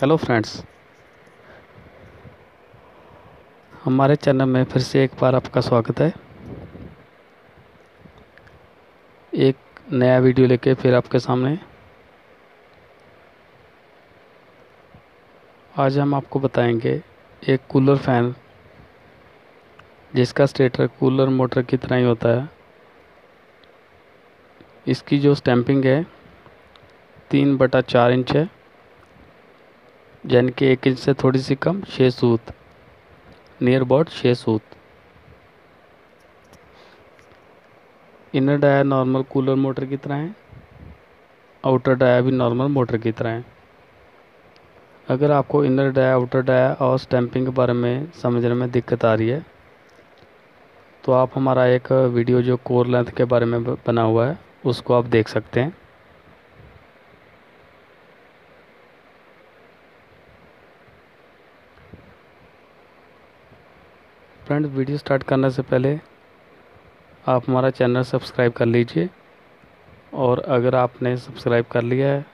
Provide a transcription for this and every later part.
Hello friends हमारे channel में फिर से एक बार आपका स्वागत है। एक नया वीडियो लेके फिर आपके सामने। आज हम आपको बताएँगे एक कूलर फ़ैन जिसका स्टेटर कूलर मोटर की तरह ही होता है। इसकी जो स्टैंपिंग है, तीन बटा चार इंच है। यानी कि एक इंच से थोड़ी सी कम छः सूत। नियर अबाउट छः सूत। Inner dia normal cooler motor की तरह है। आउटर डाया भी नॉर्मल मोटर की तरह है। अगर आपको इनर डाया आउटर डाया और स्टैंपिंग के बारे में समझने में दिक्कत आ रही है तो आप हमारा एक वीडियो जो कोर लेंथ के बारे में बना हुआ है, उसको आप देख सकते हैं। फ्रेंड, वीडियो स्टार्ट करने से पहले आप हमारा चैनल सब्सक्राइब कर लीजिए। और अगर आपने सब्सक्राइब कर लिया है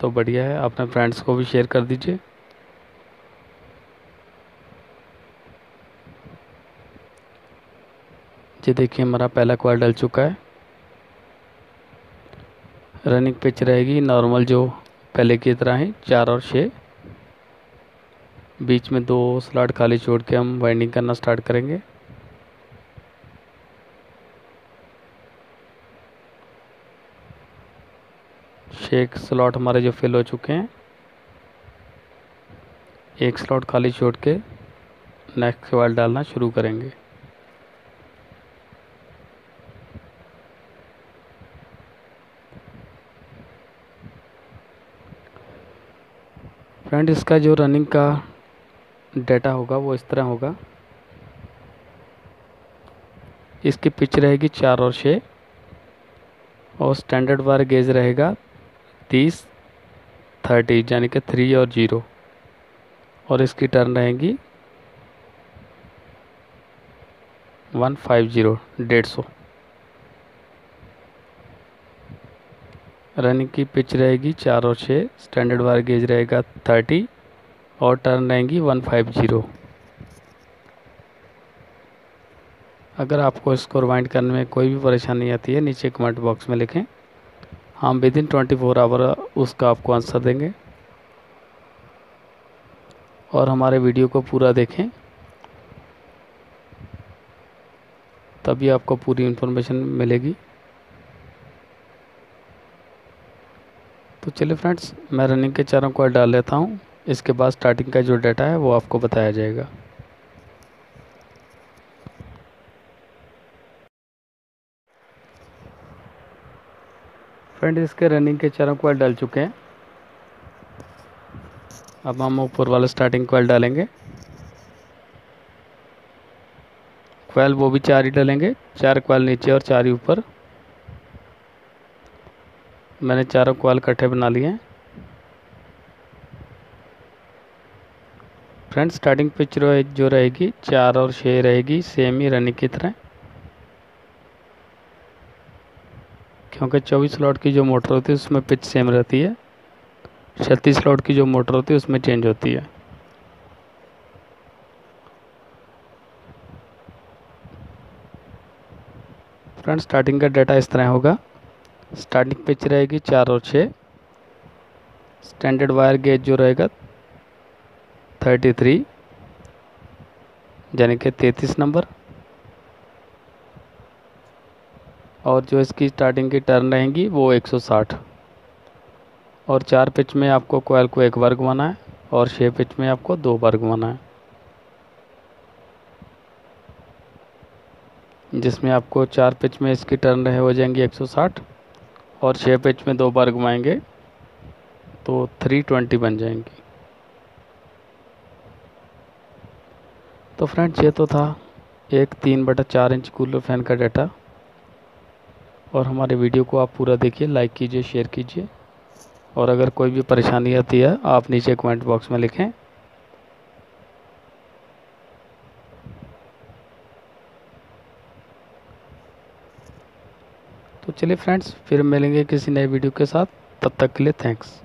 तो बढ़िया है। अपने फ्रेंड्स को भी शेयर कर दीजिए। ये देखिए, हमारा पहला क्वाल डल चुका है। रनिंग पिच रहेगी, नॉर्मल जो पहले की तरह ही, चार और छः बीच में दो स्लॉट खाली छोड़ के हम वाइंडिंग करना स्टार्ट करेंगे। छः स्लॉट हमारे जो फिल हो चुके हैं। एक स्लॉट खाली छोड़ के नेक्स्ट वाल डालना शुरू करेंगे। फ्रेंड इसका जो रनिंग का डेटा होगा, वो इस तरह होगा। इसकी पिच रहेगी चार और छः और स्टैंडर्ड वार गेज रहेगा तीस थर्टी यानी कि थ्री और ज़ीरो और इसकी टर्न रहेगी वन फाइव ज़ीरो डेढ़ सौ। रनिंग की पिच रहेगी चार और छः स्टैंडर्ड वार गेज रहेगा थर्टी और टर्न रहेंगी वन फाइव ज़ीरो अगर आपको इसको रिवाइंड करने में कोई भी परेशानी आती है, नीचे कमेंट बॉक्स में लिखें। हम within twenty four hour उसका आपको आंसर देंगे। और हमारे वीडियो को पूरा देखें। तभी आपको पूरी इन्फॉर्मेशन मिलेगी। तो चलिए फ्रेंड्स मैं रनिंग के चारों को डाल लेता हूँ। इसके बाद स्टार्टिंग का जो डाटा है, वो आपको बताया जाएगा। फ्रेंड इसके रनिंग के चारों क्वाल डाल चुके हैं। अब हम ऊपर वाला स्टार्टिंग क्वाल डालेंगे। क्वाल वो भी चार ही डालेंगे, चार क्वाल नीचे और चार ही ऊपर। मैंने चारों क्वाल इकट्ठे बना लिए हैं। फ्रेंड स्टार्टिंग पिच जो रहेगी, चार और छः रहेगी सेम ही रनिंग की तरह। क्योंकि चौबीस स्लॉट की जो मोटर होती है, उसमें पिच सेम रहती है। छत्तीस स्लॉट की जो मोटर होती है, उसमें चेंज होती है। फ्रेंड स्टार्टिंग का डाटा इस तरह होगा। स्टार्टिंग पिच रहेगी चार और छः स्टैंडर्ड वायर गेज जो रहेगा थर्टी थ्री यानी कि तैंतीस नंबर। और जो इसकी स्टार्टिंग की टर्न रहेंगी, वो 160 और चार पिच में आपको कोयल को एक बार घुमाना है, और छः पिच में आपको दो बार घुमाना है। जिसमें आपको चार पिच में इसकी टर्न रहे हो जाएँगी 160 और छः पिच में दो बार घुमाएँगे तो 320 बन जाएँगी। तो फ्रेंड्स, ये तो था एक तीन बटा चार इंच कूलर फ़ैन का डाटा। और हमारे वीडियो को आप पूरा देखिए, लाइक कीजिए, शेयर कीजिए। और अगर कोई भी परेशानी आती है, आप नीचे कमेंट बॉक्स में लिखें। तो चलिए फ्रेंड्स, फिर मिलेंगे किसी नए वीडियो के साथ। तब तक के लिए थैंक्स